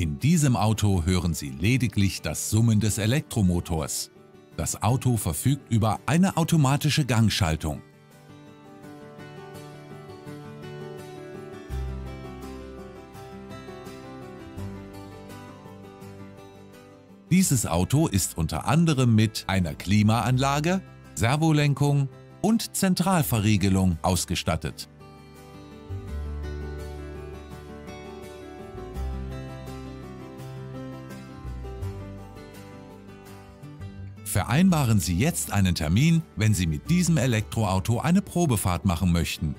In diesem Auto hören Sie lediglich das Summen des Elektromotors. Das Auto verfügt über eine automatische Gangschaltung. Dieses Auto ist unter anderem mit einer Klimaanlage, Servolenkung und Zentralverriegelung ausgestattet. Vereinbaren Sie jetzt einen Termin, wenn Sie mit diesem Elektroauto eine Probefahrt machen möchten.